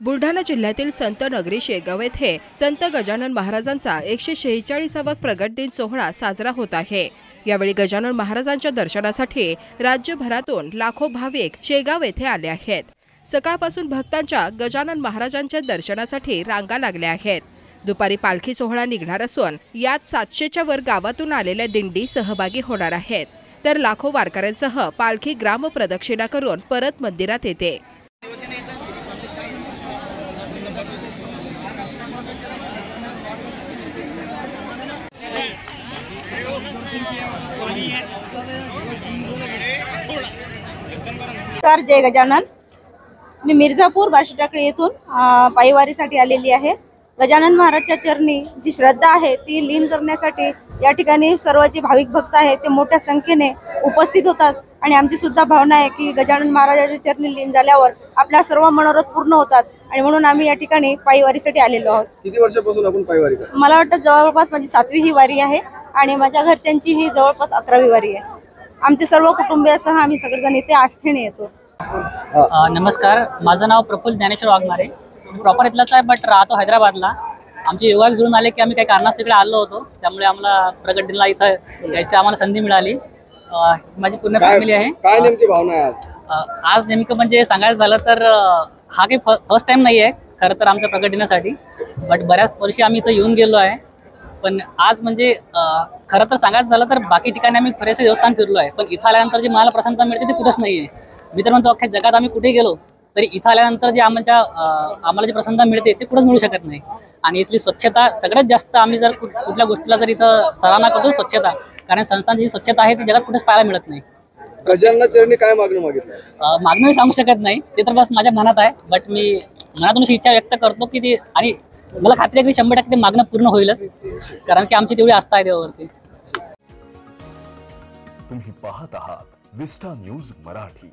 बुलढाणा जिल्ह्यातील संत नगरी शेगाव येथे संत गजानन महाराजांचा एकशे शेहेचाळीसावा प्रगट दिन सोहळा साजरा होत आहे. यावेळी गजानन महाराजांच्या दर्शनासाठी राज्यभरातून लाखो भाविक शेगाव येथे आले आहेत. सकाळपासून भक्तांच्या गजानन महाराजांच्या दर्शनासाठी रांगा लागल्या आहेत. दुपारी पालखी सोहळा निघणार असून यात सातशेच्या वर गावातून आलेल्या दिंडी सहभागी होणार आहेत. तर लाखो वारकऱ्यांसह पालखी ग्रामप्रदक्षिणा करून परत मंदिरात येते. तर जय गजानन. मी मिर्झापूर बाशीटाकळी येथून पायीवारीसाठी पायवारीसाठी आलेली आहे. गजानन महाराजच्या चरणी जी श्रद्धा आहे ती लीन करण्यासाठी या ठिकाणी सर्व जे भाविक भक्त आहेत ते मोठ्या संख्येने उपस्थित होतात. आणि आमची सुद्धा भावना आहे की गजानन महाराजाच्या चरणी लीन झाल्यावर आपल्या सर्व मनोरथ पूर्ण होतात. आणि म्हणून आम्ही या ठिकाणी पायवारीसाठी आलेलो आहोत. किती वर्षापासून आपण पायवारी करतो? मला वाटतं जवळपास माझी सातवी ही वारी आहे आणि माझ्या घरच्यांची ही जवळपास अकरावी वारी आहे. आमचे सर्व कुटुंबियासह आम्ही सगळेजण इथे आस्थेने येतो. नमस्कार. माझं नाव प्रफुल्ल ज्ञानेश्वर वाघमारे. प्रॉपर इथलाच आहे बट राहतो हैदराबादला. आमचे योगा जुळून आले की आम्ही काही कारणास तिकडे आलो होतो. त्यामुळे आम्हाला प्रगट दिनला इथं यायची आम्हाला संधी मिळाली. अ, माझी पूर्ण काय फॅमिली आहे. काय नेमकी भावना आहे आज? अ, आज नेमकं म्हणजे सांगायचं झालं तर अ, हा काही फर्स्ट टाइम नाही आहे खरं तर आमच्या प्रगट दिनासाठी बट बऱ्याच वर्षी आम्ही इथं येऊन गेलो आहे. पण आज म्हणजे अ, खरं तर सांगायचं झालं तर बाकी ठिकाणी आम्ही बरेचसे देवस्थान फिरलो आहे. पण इथं आल्यानंतर जी मला प्रसन्नता मिळते ती कुठंच नाही आहे मी तर म्हणतो अख्ख्या जगात आम्ही कुठे गेलो तरी इथं आल्यानंतर जे आमच्या अ, आम्हाला जी प्रसन्नता मिळते ते कुठंच मिळू शकत नाही. आणि इथली स्वच्छता सगळ्यात जास्त आम्ही जर कु- कुठल्या गोष्टीला जर इथं सराहना करतो स्वच्छता. कारण संस्थांची जी स्वच्छता आहे ती जगात कुठेच पाहायला मिळत नाही. गजानना चरणी काय मागणं मागितलं? अ, मागणं मी सांगू शकत नाही. ते तर बस माझ्या मनात आहे बट मी मनातून अशी इच्छा व्यक्त करतो की ती आणि मला खात्री आहे की शंभर टक्के ते मागणं पूर्ण होईलच. कारण की आमची तेवढी आस्था आहे देवावरती. तुम्ही पाहत आहात विस्टा न्यूज मराठी.